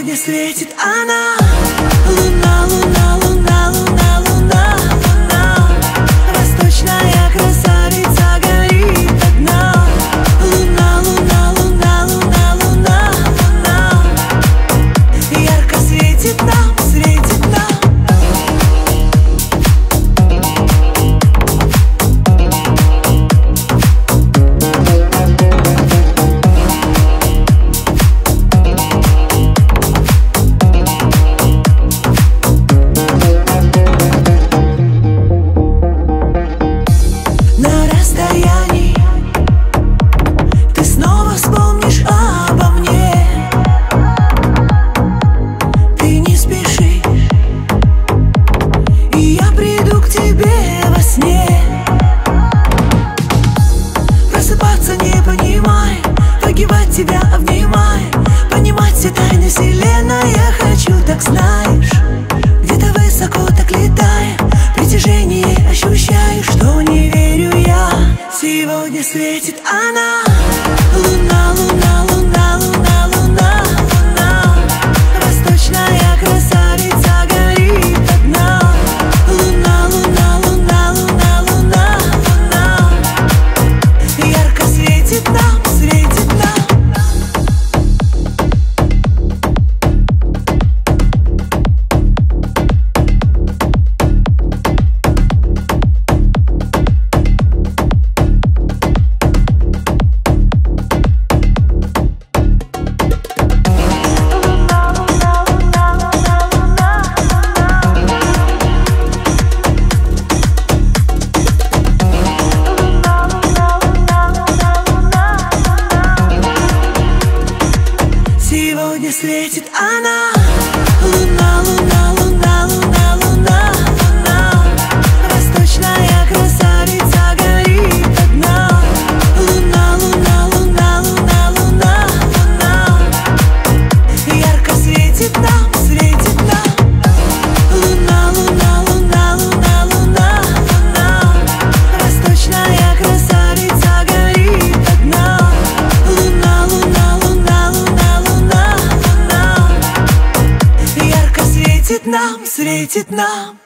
сегодня встретит она. Луна, луна, луна, луна. здесь она. Луна, луна. нам, светит нам.